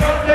Let's.